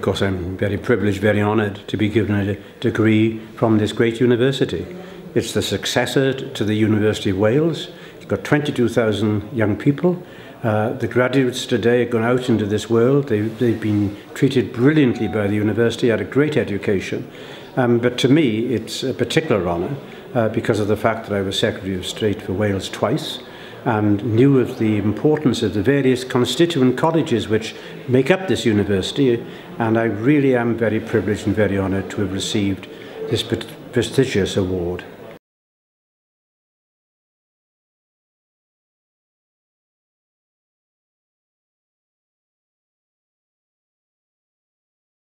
Of course, I'm very privileged, very honoured to be given a degree from this great university. It's the successor to the University of Wales. It's got 22,000 young people. Uh, the graduates today have gone out into this world. They've, they've been treated brilliantly by the university, had a great education. Um, but to me, it's a particular honour uh, because of the fact that I was Secretary of State for Wales twice and knew of the importance of the various constituent colleges which make up this university and I really am very privileged and very honoured to have received this prestigious award.